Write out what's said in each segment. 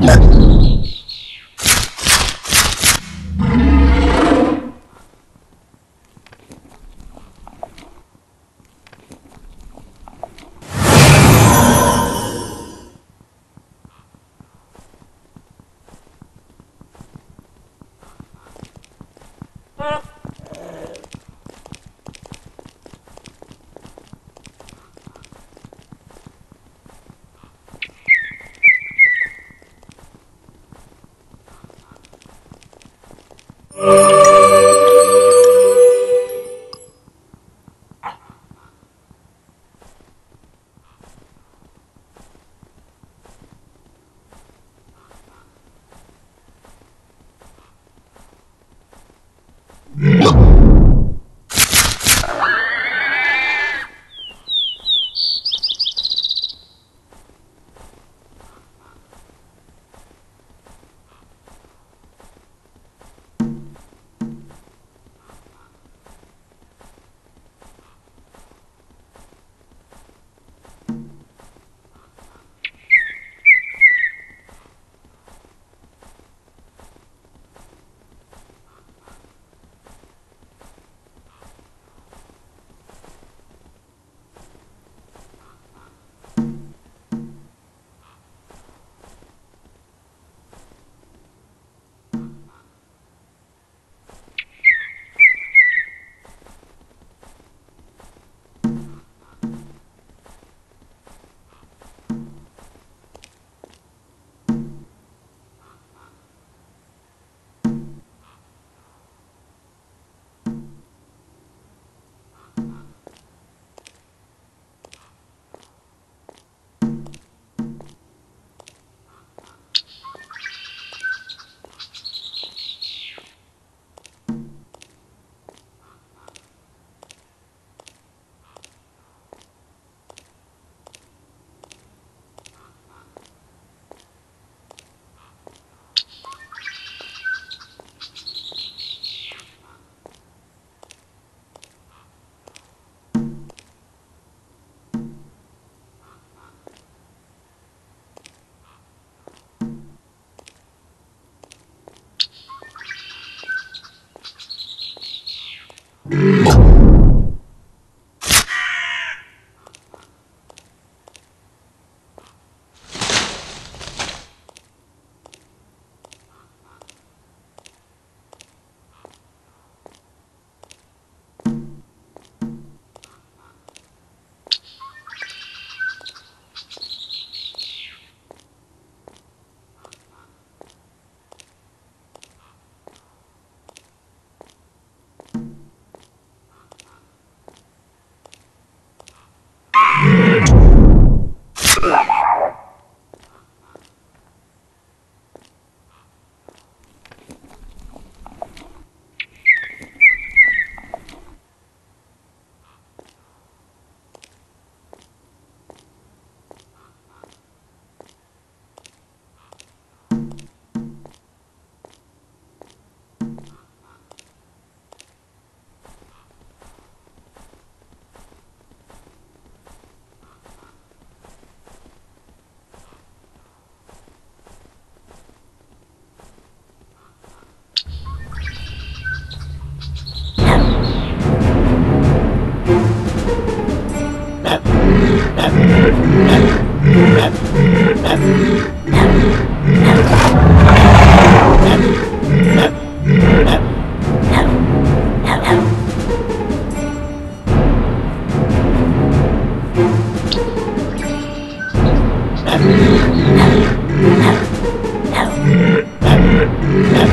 Yeah. Oh. No.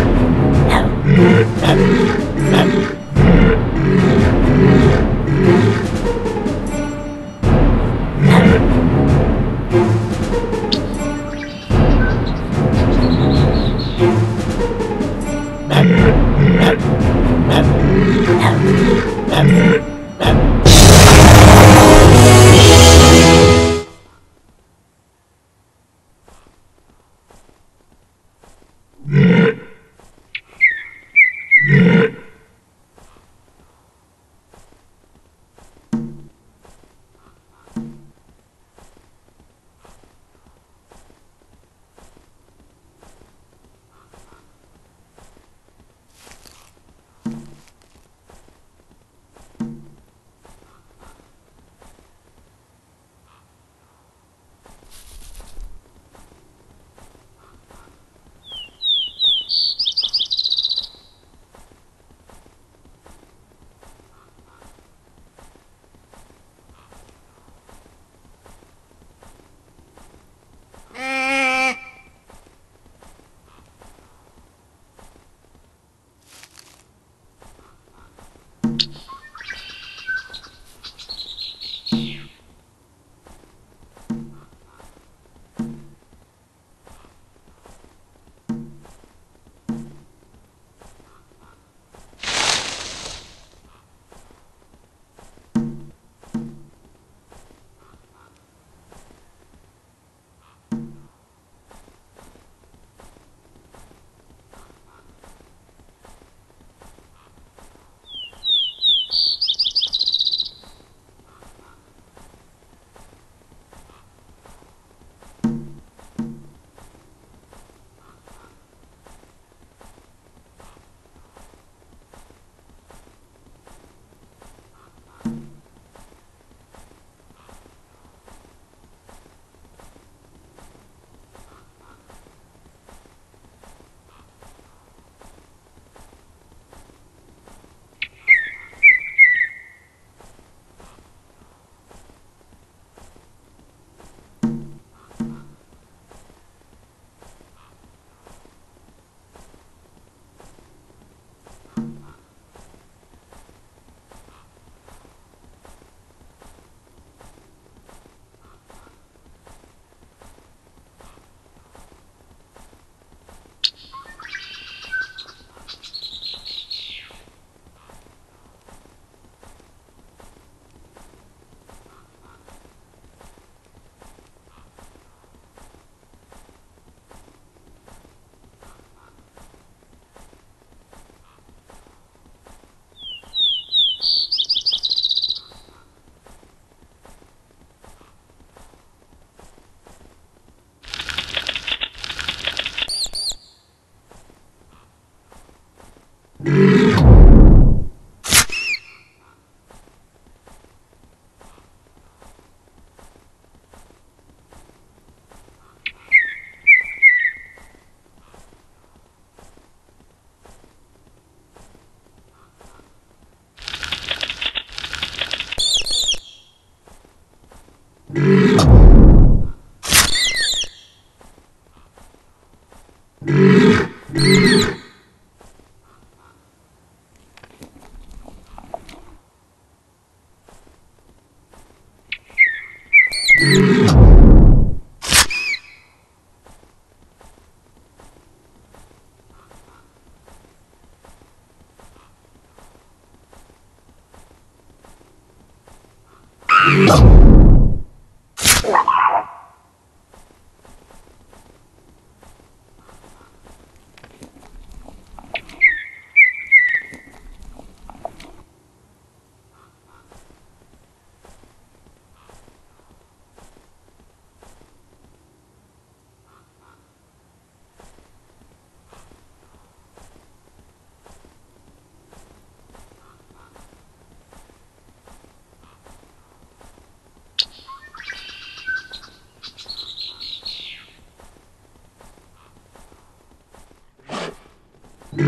Mm-hmm.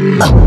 No.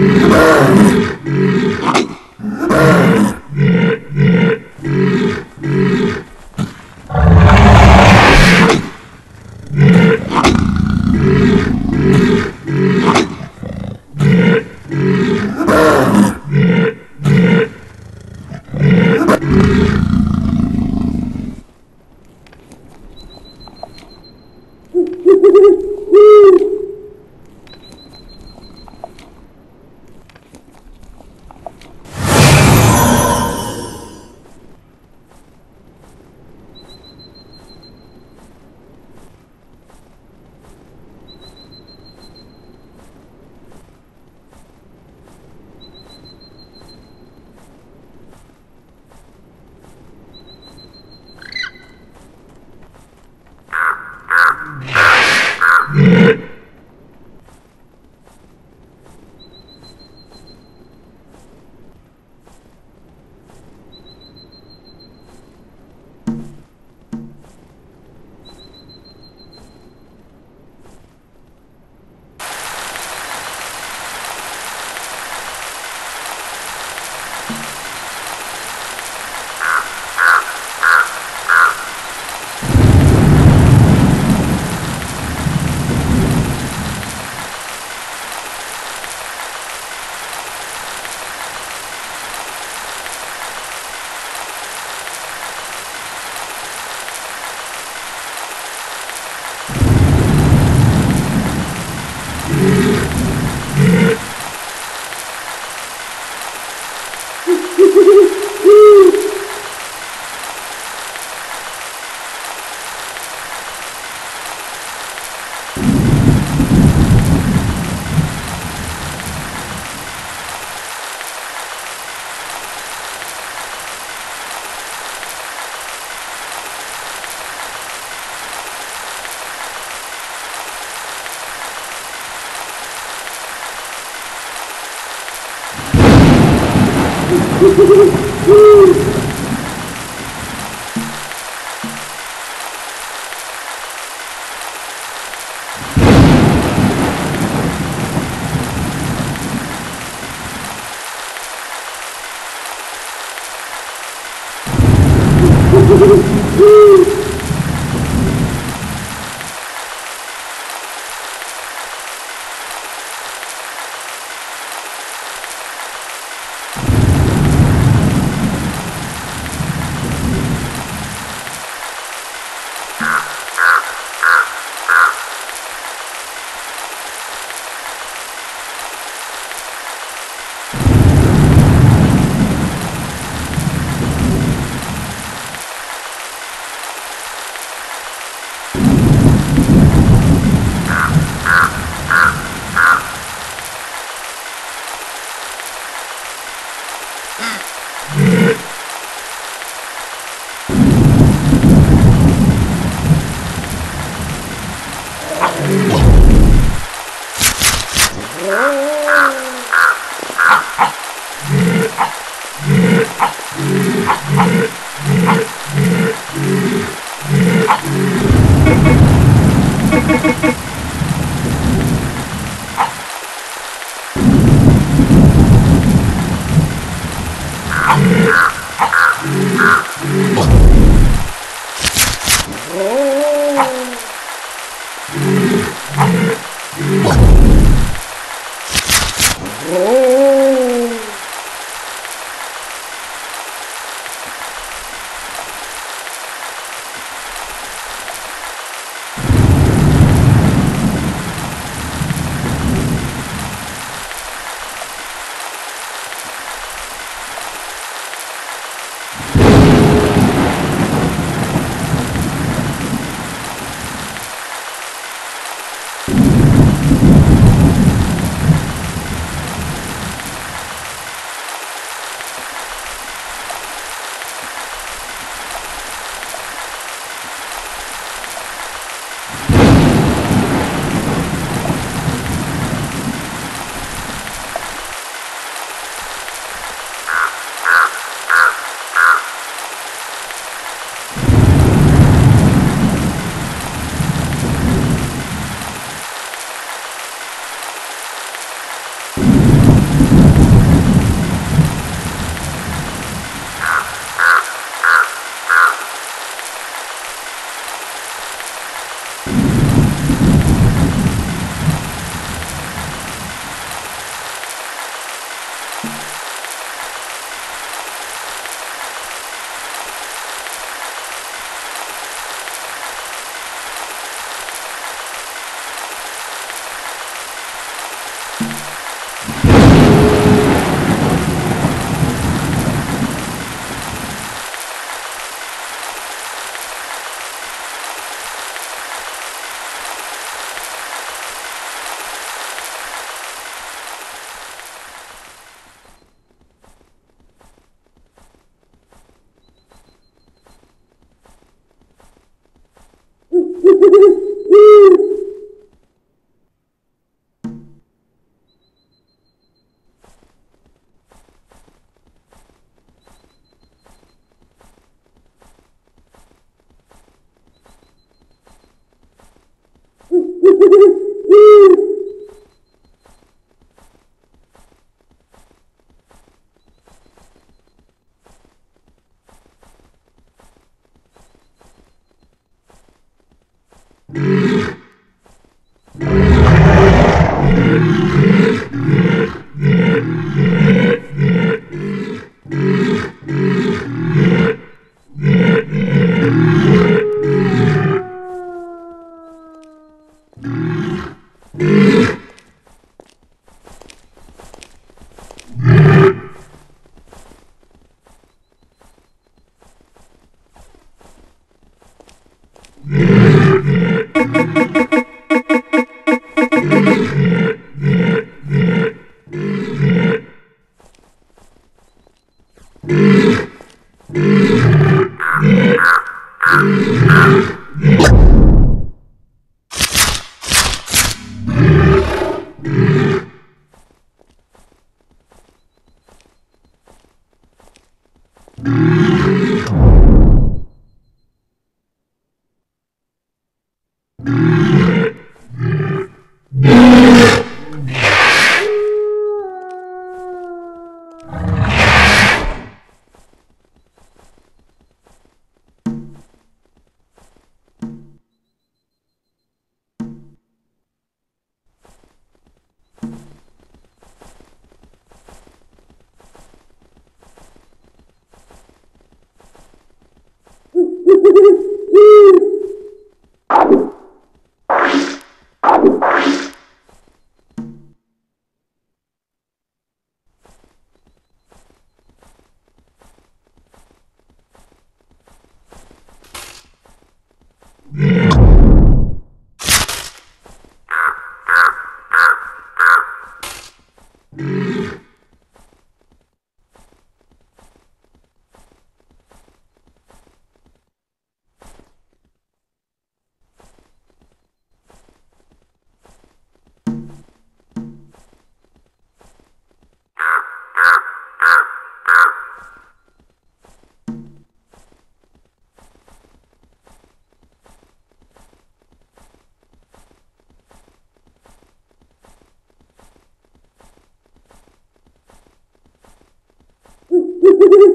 Amen.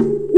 thank you.